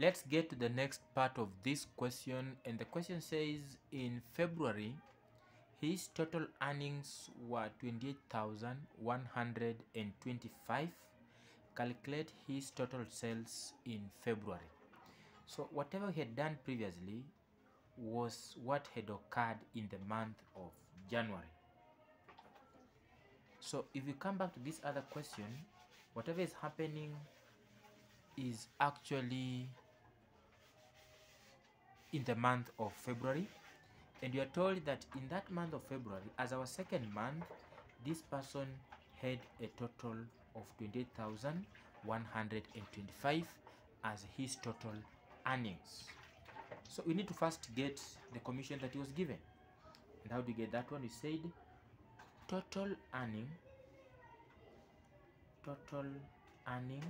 let's get to the next part of this question and the question says in february his total earnings were 28125 calculate his total sales in february. So whatever he had done previously was what had occurred in the month of january. So if you come back to this other question whatever is happening is actually in the month of February. And you are told that in that month of February as our second month this person had a total of 28,125 as his total earnings. So we need to first get the commission that he was given. And how do you get that one? We said total earning total earning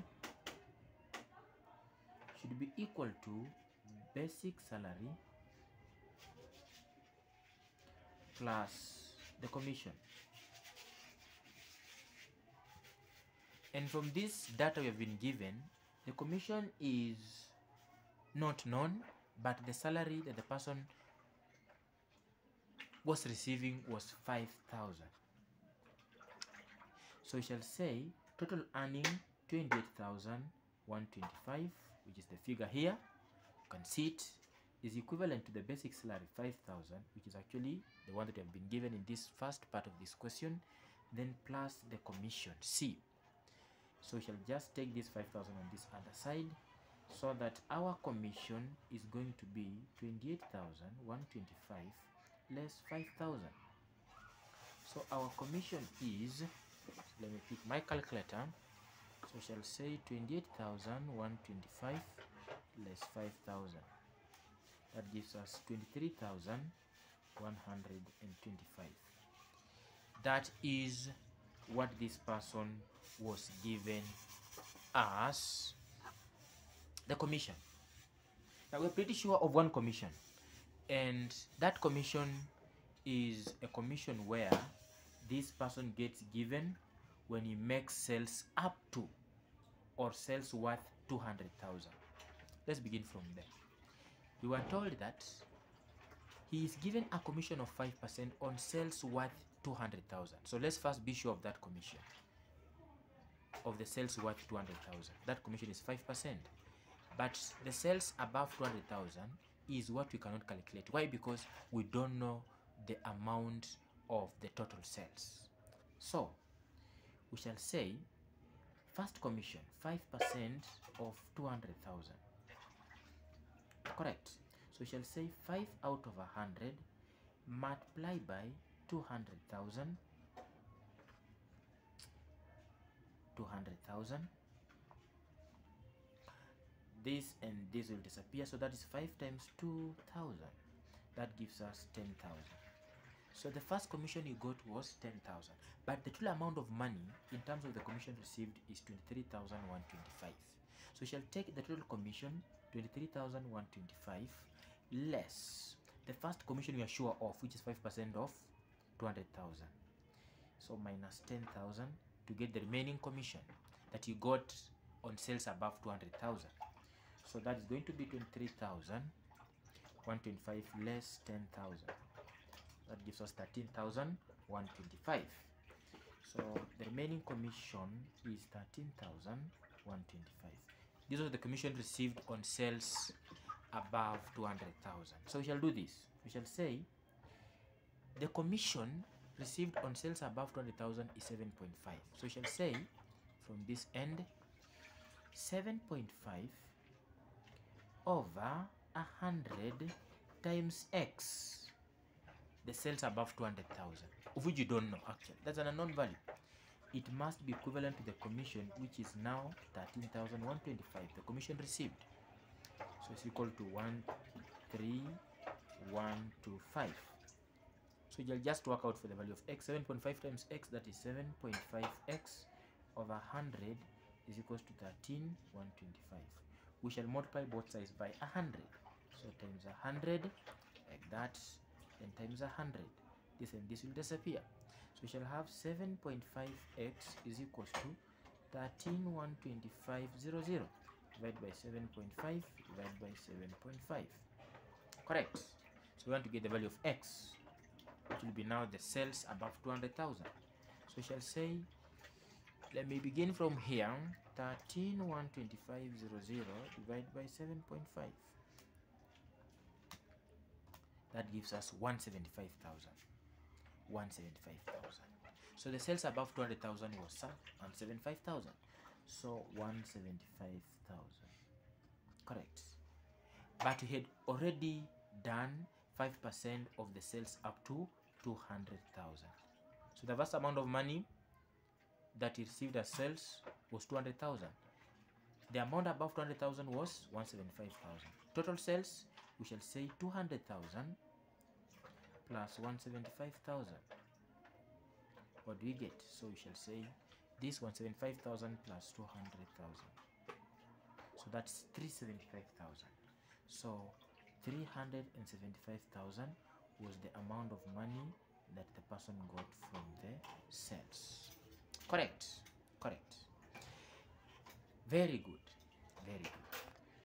should be equal to basic salary plus the commission. And from this data we have been given the commission is not known but the salary that the person was receiving was 5000 so we shall say total earning 28125 which is the figure here can see it is equivalent to the basic salary 5000 which is actually the one that we have been given in this first part of this question then plus the commission. C. So we shall just take this 5000 on this other side so that our commission is going to be 28125 less 5000 so our commission is let me pick my calculator. So we shall say 28125 less 5000 that gives us 23125 that is what this person was given as the commission. Now we're pretty sure of one commission. And that commission is a commission where this person gets given when he makes sales up to or sales worth 200,000 let's begin from there. We were told that he is given a commission of 5% on sales worth 200,000 so let's first be sure of that commission. Of the sales worth 200,000 that commission is 5% but the sales above 200,000 is what we cannot calculate. Why? Because we don't know the amount of the total sales. So we shall say first commission 5% of 200,000 correct. So we shall say 5 out of 100 multiply by 200,000 200,000 this and this will disappear. So that is 5 times 2000 that gives us 10,000 so the first commission you got was 10,000 but the total amount of money in terms of the commission received is 23,125 so we shall take the total commission 23,125 less. The first commission we are sure of which is 5% of 200,000 so minus 10,000 to get the remaining commission that you got on sales above 200,000 so that is going to be 23,125 less 10,000 that gives us 13,125 so the remaining commission is 13,125 these are the commission received on sales above 200,000 so we shall do this. We shall say the commission received on sales above 200,000 is 7.5 so we shall say from this end 7.5 over 100 times x the sales above 200,000 of which you don't know actually. That's an unknown value it must be equivalent to the commission which is now 13,125 the commission received. So it's equal to 13125 so you'll just work out for the value of x. 7.5 times x that is 7.5x over 100 is equals to 13,125 we shall multiply both sides by 100 so times 100 like that then times 100 this and this will disappear so we shall have 7.5x is equals to 13,125.00 divided by 7.5 divided by 7.5 correct. So we want to get the value of x which will be now the cells above 200,000 so we shall say let me begin from here. 13 12500 divided by 7.5 that gives us 175,000 175,000 so the sales above 200,000 was 175,000 um, so 175,000 correct. But we had already done 5% of the sales up to 200,000 so the vast amount of money that he received as sales was 200,000 the amount above 200,000 was 175,000 total sales we shall say 200,000 plus 175,000 what do we get? So we shall say this 175,000 plus 200,000 so that's 375,000 so 375,000 was the amount of money that the person got from the sales. Correct. Correct. Very good. Very good